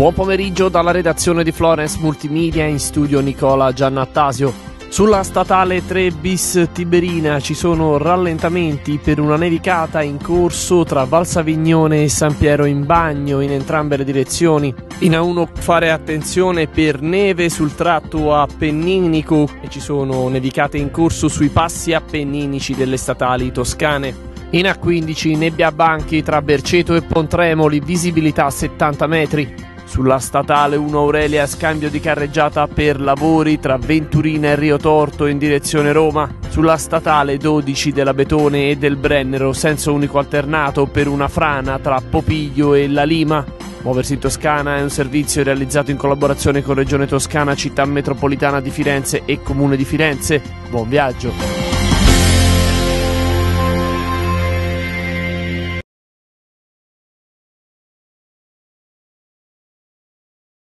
Buon pomeriggio dalla redazione di Florence Multimedia in studio Nicola Giannattasio. Sulla statale 3 bis Tiberina ci sono rallentamenti per una nevicata in corso tra Valsavignone e San Piero in bagno in entrambe le direzioni. In A1 fare attenzione per neve sul tratto appenninico e ci sono nevicate in corso sui passi appenninici delle statali toscane. In A15 nebbia a banchi tra Berceto e Pontremoli, visibilità 70 metri. Sulla statale 1 Aurelia scambio di carreggiata per lavori tra Venturina e Rio Torto in direzione Roma. Sulla statale 12 della Betone e del Brennero senso unico alternato per una frana tra Popiglio e La Lima. Muoversi in Toscana è un servizio realizzato in collaborazione con Regione Toscana, Città Metropolitana di Firenze e Comune di Firenze. Buon viaggio!